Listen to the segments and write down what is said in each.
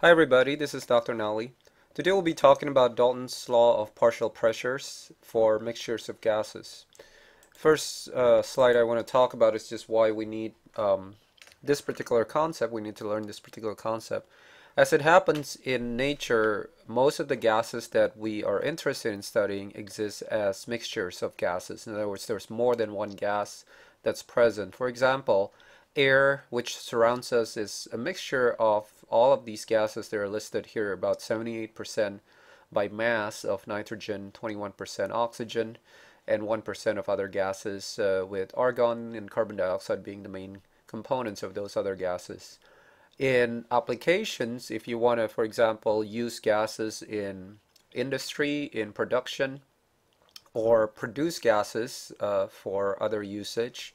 Hi everybody, this is Dr. Nauli. Today we'll be talking about Dalton's law of partial pressures for mixtures of gases. First uh, slide I want to talk about is just why we need um, this particular concept. We need to learn this particular concept. As it happens in nature, most of the gases that we are interested in studying exist as mixtures of gases. In other words, there's more than one gas that's present. For example, air which surrounds us is a mixture of all of these gases that are listed here, about 78% by mass of nitrogen, 21% oxygen, and 1% of other gases, uh, with argon and carbon dioxide being the main components of those other gases. In applications, if you want to, for example, use gases in industry, in production, or produce gases uh, for other usage,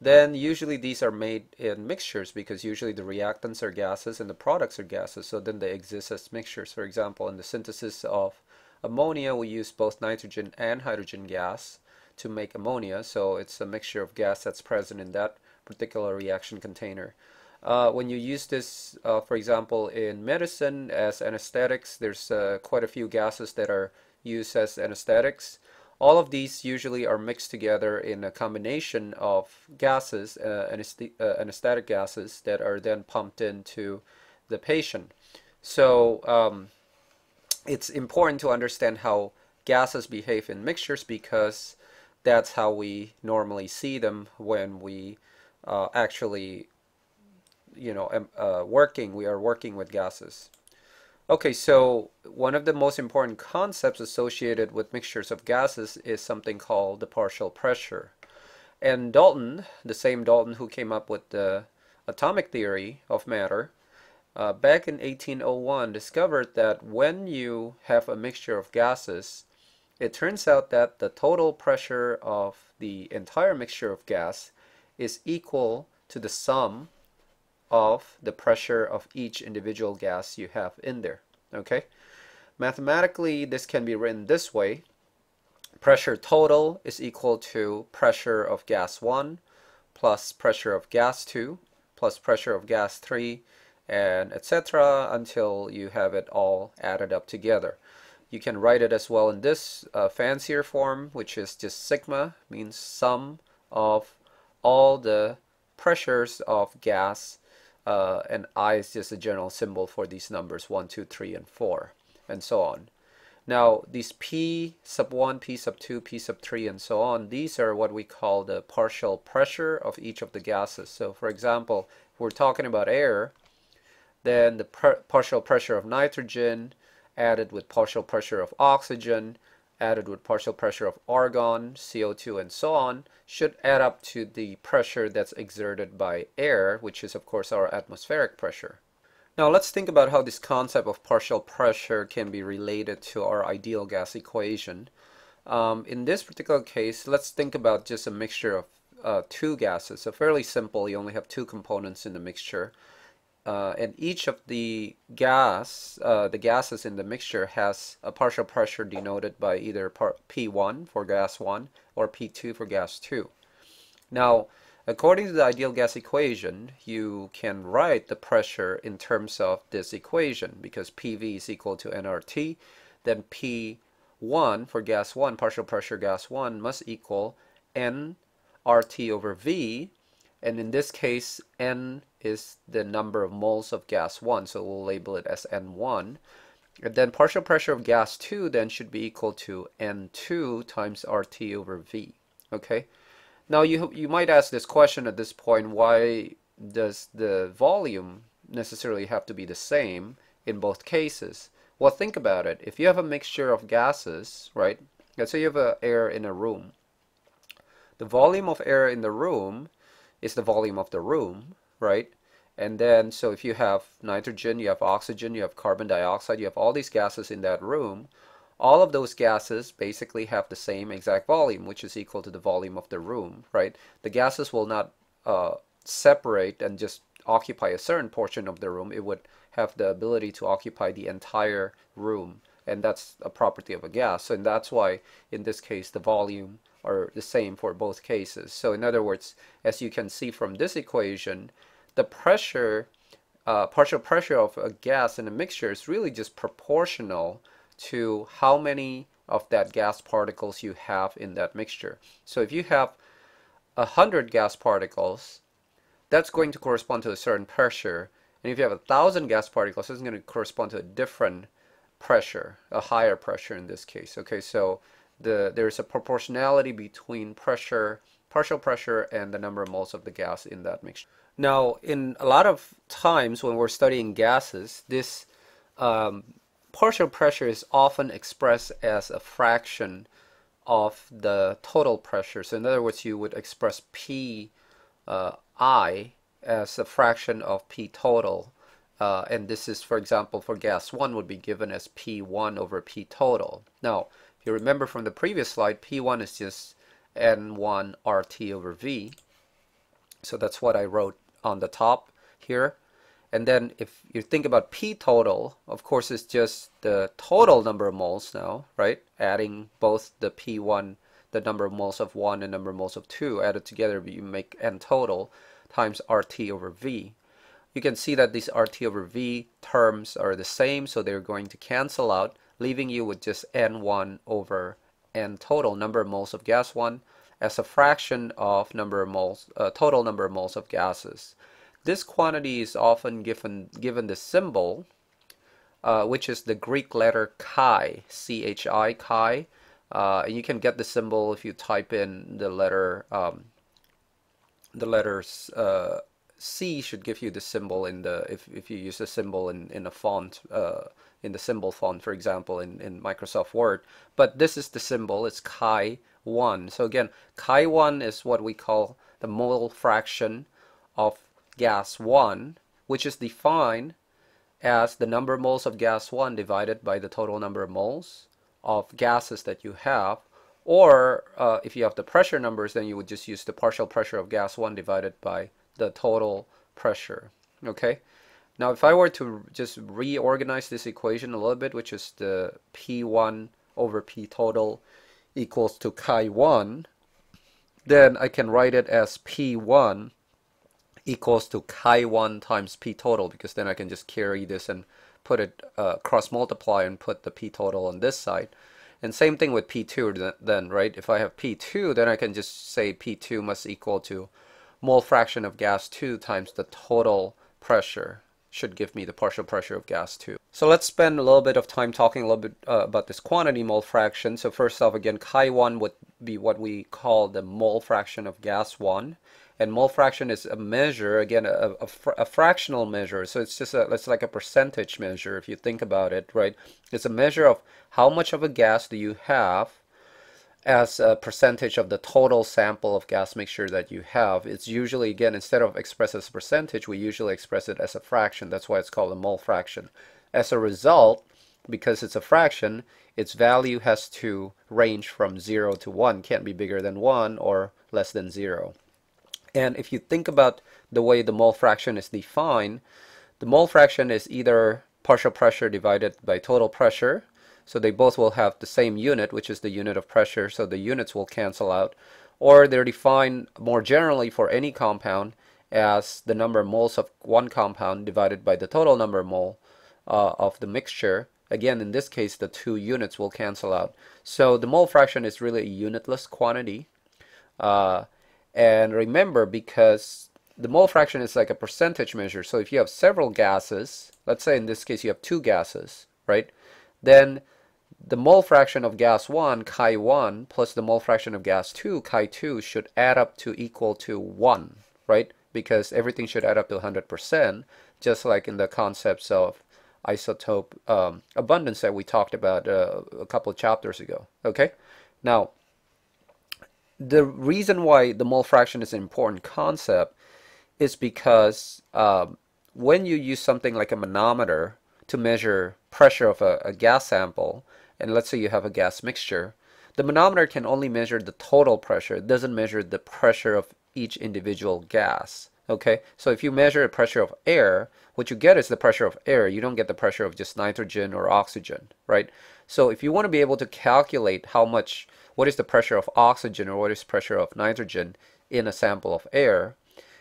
then usually these are made in mixtures because usually the reactants are gases and the products are gases so then they exist as mixtures. For example in the synthesis of ammonia we use both nitrogen and hydrogen gas to make ammonia so it's a mixture of gas that's present in that particular reaction container. Uh, when you use this uh, for example in medicine as anesthetics there's uh, quite a few gases that are used as anesthetics all of these usually are mixed together in a combination of gases, uh, uh, anesthetic gases, that are then pumped into the patient. So um, it's important to understand how gases behave in mixtures because that's how we normally see them when we uh, actually, you know, uh, working, we are working with gases. Okay, so one of the most important concepts associated with mixtures of gases is something called the partial pressure. And Dalton, the same Dalton who came up with the atomic theory of matter, uh, back in 1801 discovered that when you have a mixture of gases, it turns out that the total pressure of the entire mixture of gas is equal to the sum of the pressure of each individual gas you have in there. Okay? Mathematically, this can be written this way. Pressure total is equal to pressure of gas 1 plus pressure of gas 2 plus pressure of gas 3 and etc. until you have it all added up together. You can write it as well in this uh, fancier form, which is just sigma, means sum of all the pressures of gas uh, and I is just a general symbol for these numbers 1, 2, 3, and 4, and so on. Now, these P sub 1, P sub 2, P sub 3, and so on, these are what we call the partial pressure of each of the gases. So, for example, if we're talking about air, then the partial pressure of nitrogen added with partial pressure of oxygen added with partial pressure of argon, CO2, and so on, should add up to the pressure that's exerted by air, which is of course our atmospheric pressure. Now let's think about how this concept of partial pressure can be related to our ideal gas equation. Um, in this particular case, let's think about just a mixture of uh, two gases. So fairly simple, you only have two components in the mixture uh, and each of the gas, uh, the gases in the mixture has a partial pressure denoted by either P1 for gas 1 or P2 for gas 2. Now, according to the ideal gas equation, you can write the pressure in terms of this equation because PV is equal to nRT, then P1 for gas 1, partial pressure gas 1, must equal nRT over V, and in this case, N is the number of moles of gas 1, so we'll label it as N1. And then partial pressure of gas 2 then should be equal to N2 times RT over V. Okay. Now you you might ask this question at this point, why does the volume necessarily have to be the same in both cases? Well, think about it. If you have a mixture of gases, right? Let's say you have a air in a room. The volume of air in the room is the volume of the room, right? And then, so if you have nitrogen, you have oxygen, you have carbon dioxide, you have all these gases in that room, all of those gases basically have the same exact volume, which is equal to the volume of the room, right? The gases will not uh, separate and just occupy a certain portion of the room. It would have the ability to occupy the entire room, and that's a property of a gas. And that's why, in this case, the volume are the same for both cases. So in other words, as you can see from this equation, the pressure uh, partial pressure of a gas in a mixture is really just proportional to how many of that gas particles you have in that mixture. So if you have a hundred gas particles, that's going to correspond to a certain pressure. And if you have a thousand gas particles, it's going to correspond to a different pressure, a higher pressure in this case. Okay, so the there's a proportionality between pressure, partial pressure, and the number of moles of the gas in that mixture. Now, in a lot of times when we're studying gases, this um, partial pressure is often expressed as a fraction of the total pressure. So in other words, you would express P uh, I as a fraction of P total. Uh, and this is, for example, for gas 1 would be given as P1 over P total. Now, if you remember from the previous slide, P1 is just N1 RT over V. So that's what I wrote on the top here. And then if you think about P total, of course, it's just the total number of moles now, right? Adding both the P1, the number of moles of 1 and number of moles of 2 added together, you make N total times RT over V. You can see that these RT over V terms are the same, so they're going to cancel out, leaving you with just N1 over N total, number of moles of gas 1, as a fraction of number of moles, uh, total number of moles of gases. This quantity is often given, given the symbol, uh, which is the Greek letter chi, C-H-I, chi. Uh, you can get the symbol if you type in the letter, um, the letters uh, C should give you the symbol in the, if, if you use the symbol in, in a font, uh, in the symbol font, for example, in, in Microsoft Word. But this is the symbol, it's chi 1. So again, chi 1 is what we call the mole fraction of gas 1, which is defined as the number of moles of gas 1 divided by the total number of moles of gases that you have. Or uh, if you have the pressure numbers, then you would just use the partial pressure of gas 1 divided by the total pressure. Okay. Now, if I were to just reorganize this equation a little bit, which is the P1 over P total equals to chi 1, then I can write it as P1 equals to chi 1 times p total because then I can just carry this and put it uh, cross multiply and put the p total on this side. And same thing with p2 then, right? If I have p2, then I can just say p2 must equal to mole fraction of gas 2 times the total pressure should give me the partial pressure of gas 2. So let's spend a little bit of time talking a little bit uh, about this quantity mole fraction. So first off, again, chi 1 would be what we call the mole fraction of gas 1 and mole fraction is a measure again a, a, a, fractional measure so it's just a it's like a percentage measure if you think about it right it's a measure of how much of a gas do you have as a percentage of the total sample of gas mixture that you have it's usually again instead of expressed as a percentage we usually express it as a fraction. That's why it's called a mole fraction. As a result because it's a fraction its value has to range from 0 to 1 can't be bigger than 1 or less than 0 and if you think about the way the mole fraction is defined, the mole fraction is either partial pressure divided by total pressure. So they both will have the same unit, which is the unit of pressure, so the units will cancel out. Or they're defined more generally for any compound as the number of moles of one compound divided by the total number of mole uh, of the mixture. Again, in this case, the two units will cancel out. So the mole fraction is really a unitless quantity. Uh, and remember, because the mole fraction is like a percentage measure, so if you have several gases, let's say in this case you have two gases, right? Then the mole fraction of gas 1, chi 1, plus the mole fraction of gas 2, chi 2, should add up to equal to 1, right? Because everything should add up to 100%, just like in the concepts of isotope um, abundance that we talked about uh, a couple of chapters ago, okay? Now, the reason why the mole fraction is an important concept is because um, when you use something like a manometer to measure pressure of a, a, gas sample, and let's say you have a gas mixture, the manometer can only measure the total pressure. It doesn't measure the pressure of each individual gas. Okay, so if you measure the pressure of air, what you get is the pressure of air. You don't get the pressure of just nitrogen or oxygen, right? So if you want to be able to calculate how much what is the pressure of oxygen or what is pressure of nitrogen in a sample of air,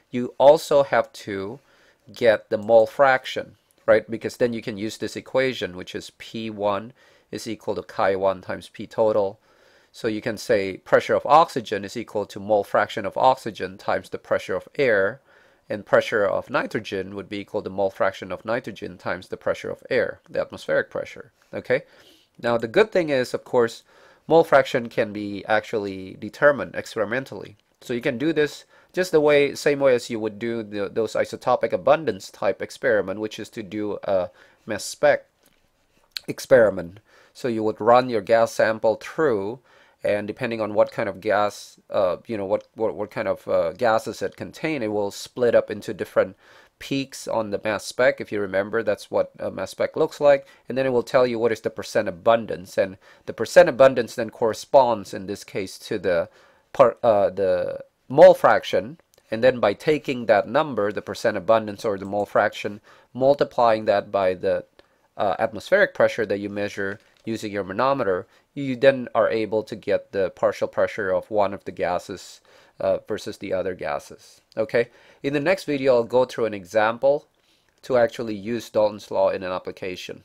you also have to get the mole fraction, right? Because then you can use this equation, which is P1 is equal to chi1 times P total. So you can say pressure of oxygen is equal to mole fraction of oxygen times the pressure of air, and pressure of nitrogen would be equal to mole fraction of nitrogen times the pressure of air, the atmospheric pressure, okay? Now the good thing is, of course, mole fraction can be actually determined experimentally. So you can do this just the way, same way as you would do the, those isotopic abundance type experiment, which is to do a mass spec experiment. So you would run your gas sample through and depending on what kind of gas, uh, you know, what, what, what kind of uh, gases it contain, it will split up into different peaks on the mass spec. If you remember, that's what a mass spec looks like. And then it will tell you what is the percent abundance. And the percent abundance then corresponds, in this case, to the, part, uh, the mole fraction. And then by taking that number, the percent abundance or the mole fraction, multiplying that by the uh, atmospheric pressure that you measure using your manometer, you then are able to get the partial pressure of one of the gases uh, versus the other gases. Okay, in the next video I'll go through an example to actually use Dalton's law in an application.